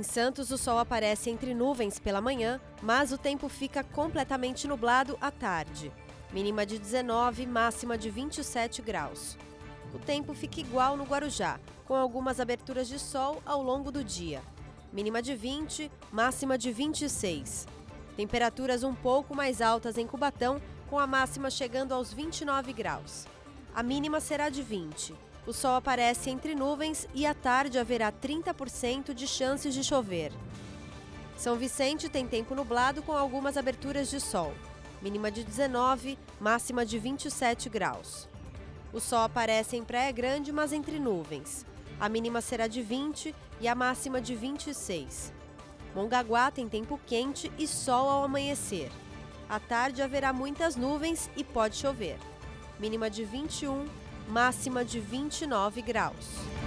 Em Santos, o sol aparece entre nuvens pela manhã, mas o tempo fica completamente nublado à tarde. Mínima de 19, máxima de 27 graus. O tempo fica igual no Guarujá, com algumas aberturas de sol ao longo do dia. Mínima de 20, máxima de 26. Temperaturas um pouco mais altas em Cubatão, com a máxima chegando aos 29 graus. A mínima será de 20. O sol aparece entre nuvens e à tarde haverá 30% de chances de chover. São Vicente tem tempo nublado com algumas aberturas de sol. Mínima de 19, máxima de 27 graus. O sol aparece em Praia Grande, mas entre nuvens. A mínima será de 20 e a máxima de 26. Mongaguá tem tempo quente e sol ao amanhecer. À tarde haverá muitas nuvens e pode chover. Mínima de 21, máxima de 29 graus.